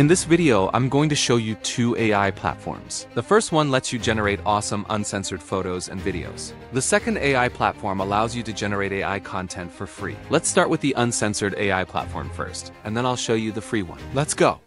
In this video, I'm going to show you two AI platforms. The first one lets you generate awesome uncensored photos and videos. The second AI platform allows you to generate AI content for free. Let's start with the uncensored AI platform first, and then I'll show you the free one. Let's go!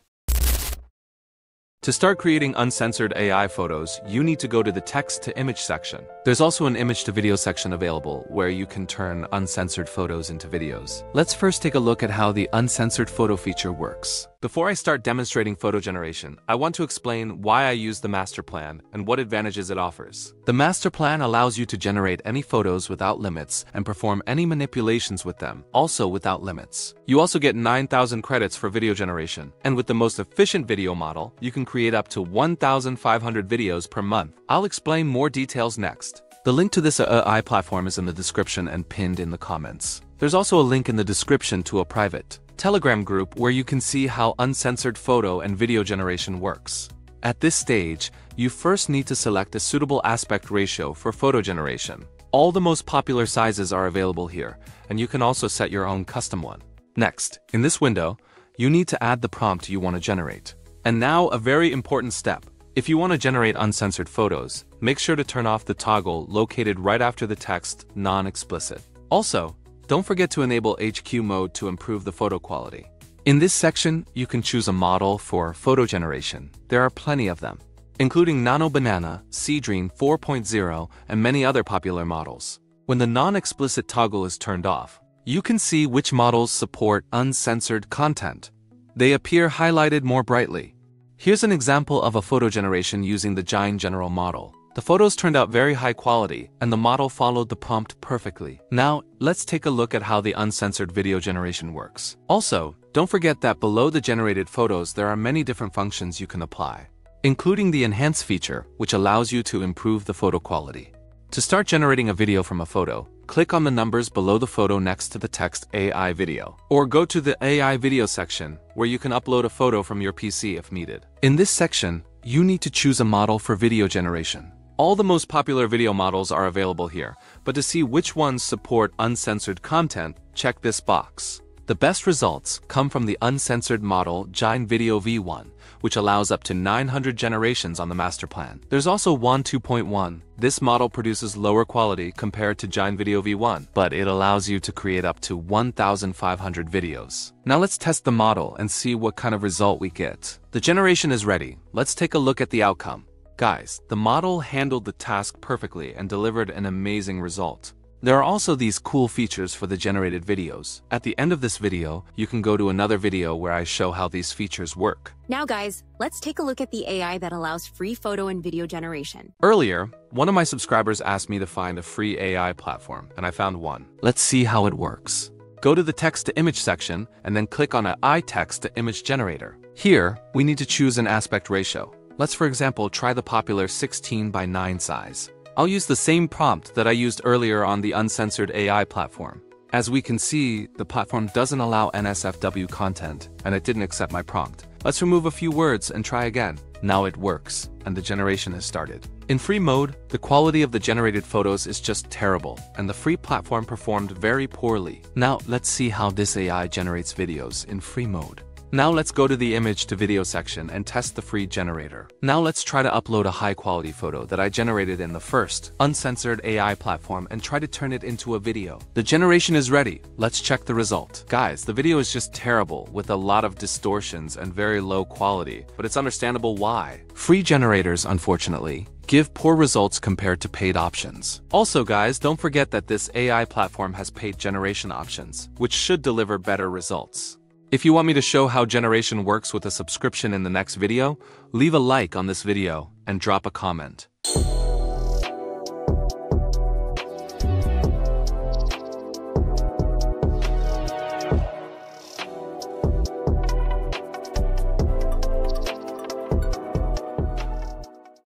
To start creating uncensored AI photos, you need to go to the text to image section. There's also an image to video section available where you can turn uncensored photos into videos. Let's first take a look at how the uncensored photo feature works. Before I start demonstrating photo generation, I want to explain why I use the master plan and what advantages it offers. The master plan allows you to generate any photos without limits and perform any manipulations with them, also without limits. You also get 9,000 credits for video generation, and with the most efficient video model, you can create up to 1,500 videos per month. I'll explain more details next. The link to this AI platform is in the description and pinned in the comments. There's also a link in the description to a private Telegram group where you can see how uncensored photo and video generation works. At this stage, you first need to select a suitable aspect ratio for photo generation. All the most popular sizes are available here, and you can also set your own custom one. Next, in this window, you need to add the prompt you want to generate. And now a very important step. If you want to generate uncensored photos, make sure to turn off the toggle located right after the text non-explicit. Also, don't forget to enable HQ mode to improve the photo quality. In this section, you can choose a model for photo generation. There are plenty of them, including Nano Banana, Seedream 4.0, and many other popular models. When the non-explicit toggle is turned off, you can see which models support uncensored content. They appear highlighted more brightly. Here's an example of a photo generation using the Giant General model. The photos turned out very high quality, and the model followed the prompt perfectly. Now, let's take a look at how the uncensored video generation works. Also, don't forget that below the generated photos there are many different functions you can apply, including the Enhance feature, which allows you to improve the photo quality. To start generating a video from a photo, click on the numbers below the photo next to the text AI video. Or go to the AI video section, where you can upload a photo from your PC if needed. In this section, you need to choose a model for video generation. All the most popular video models are available here, but to see which ones support uncensored content, check this box. The best results come from the uncensored model Giant Video V1, which allows up to 900 generations on the master plan. There's also Wan 2.1. This model produces lower quality compared to Giant Video V1, but it allows you to create up to 1,500 videos. Now let's test the model and see what kind of result we get. The generation is ready. Let's take a look at the outcome. Guys, the model handled the task perfectly and delivered an amazing result. There are also these cool features for the generated videos. At the end of this video, you can go to another video where I show how these features work. Now guys, let's take a look at the AI that allows free photo and video generation. Earlier, one of my subscribers asked me to find a free AI platform, and I found one. Let's see how it works. Go to the text to image section and then click on an iText to image generator. Here, we need to choose an aspect ratio. Let's for example try the popular 16 by 9 size. I'll use the same prompt that I used earlier on the uncensored AI platform. As we can see, the platform doesn't allow NSFW content, and it didn't accept my prompt. Let's remove a few words and try again. Now it works, and the generation has started. In free mode, the quality of the generated photos is just terrible, and the free platform performed very poorly. Now let's see how this AI generates videos in free mode. Now let's go to the image to video section and test the free generator. Now let's try to upload a high quality photo that I generated in the first, uncensored AI platform and try to turn it into a video. The generation is ready. Let's check the result. Guys, the video is just terrible with a lot of distortions and very low quality, but it's understandable why. Free generators, unfortunately, give poor results compared to paid options. Also guys, don't forget that this AI platform has paid generation options, which should deliver better results. If you want me to show how generation works with a subscription in the next video, leave a like on this video and drop a comment.